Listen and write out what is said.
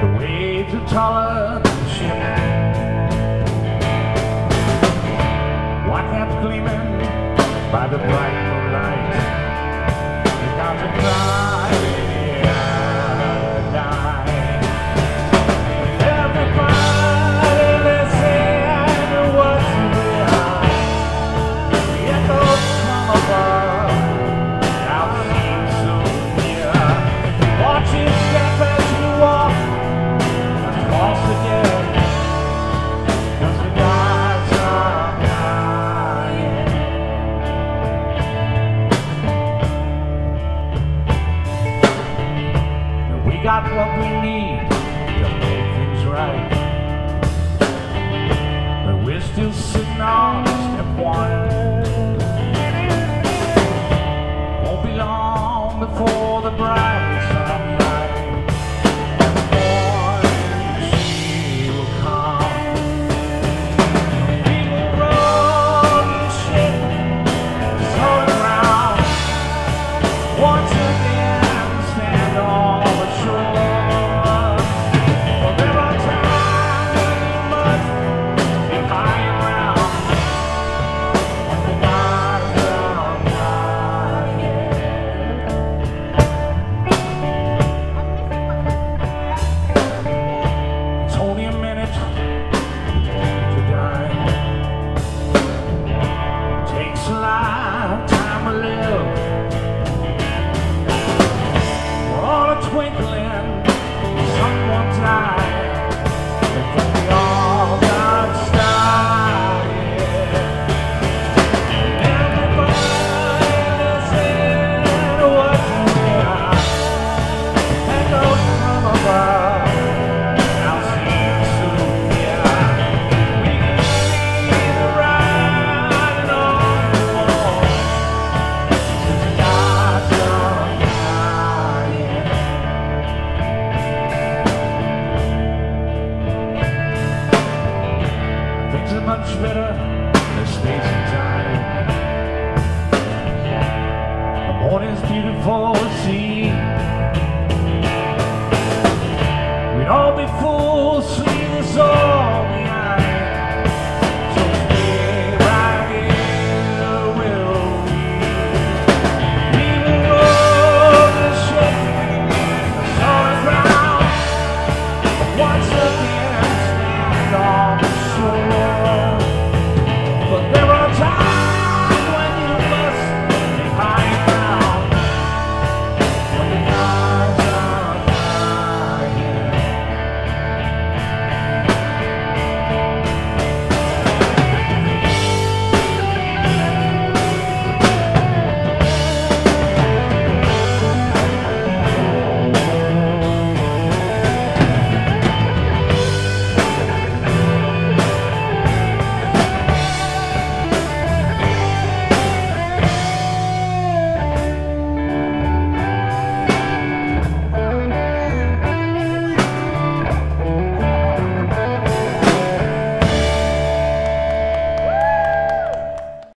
The waves are taller than the ship. White caps gleaming by the bright got what we need to make things right. But we're still sitting on step one. better